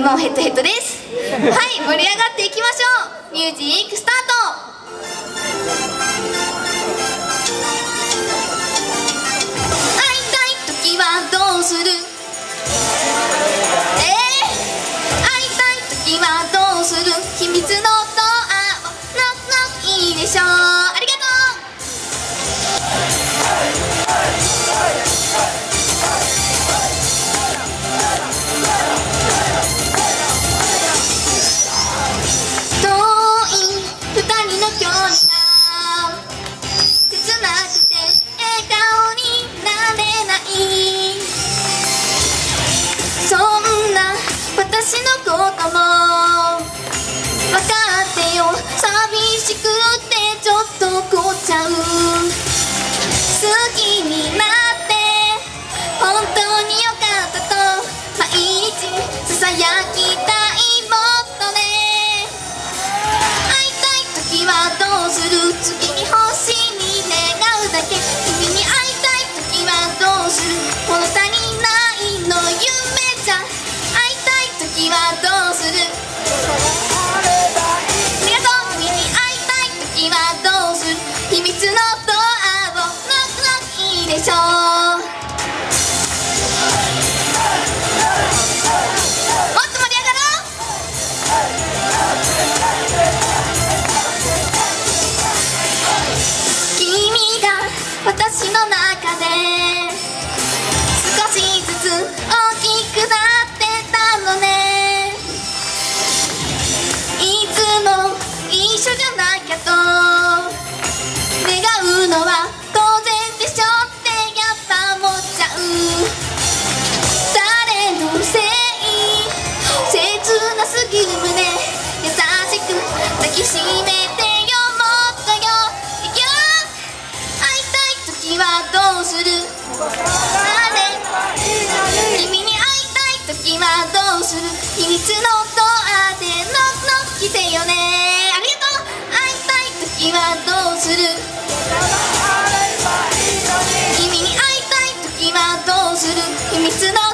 りもヘトヘトです。はい盛り上がっていきましょう。ミュージックスタート。会いたい時はどうする？えー、会いたい時はどうする？秘密のドアをノックノックいいでしょう。私のことも分かってよ。寂しくてちょっと怒っちゃう。好きになって。本当によかったと。毎日ささやきたいもっとね。会いたい時はどうする?どうする？君に会いたい時はどうする？秘密のドアでノックノッ来てよね。ありがとう。会いたい時はどうする？君に会いたい時はどうする？秘密の